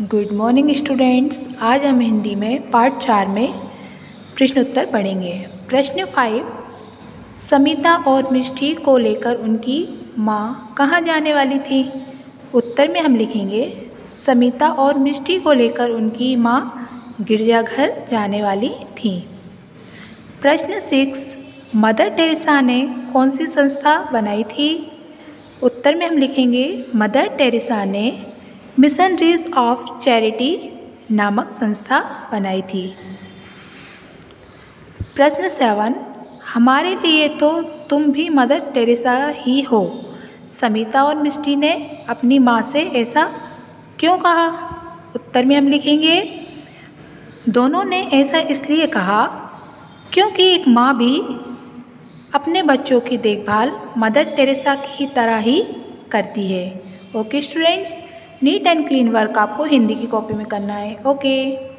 Good morning students आज हम हिंदी में पार्ट चार में प्रश्न उत्तर पढ़ेंगे। प्रश्न फाइव समिता और मिष्टी को लेकर उनकी माँ कहाँ जाने वाली थी? उत्तर में हम लिखेंगे, समिता और मिष्टी को लेकर उनकी माँ गिरजाघर जाने वाली थी। प्रश्न सिक्स मदर टेरेसा ने कौन सी संस्था बनाई थी? उत्तर में हम लिखेंगे, मदर टेरेसा ने मिशनरीज ऑफ़ चैरिटी नामक संस्था बनाई थी। प्रश्न सेवन, हमारे लिए तो तुम भी मदर टेरेसा ही हो। समिता और मिष्टी ने अपनी माँ से ऐसा क्यों कहा? उत्तर में हम लिखेंगे, दोनों ने ऐसा इसलिए कहा क्योंकि एक माँ भी अपने बच्चों की देखभाल मदर टेरेसा की तरह ही करती है। Okay students neat and clean work आपको हिंदी की कॉपी में करना है। ओके।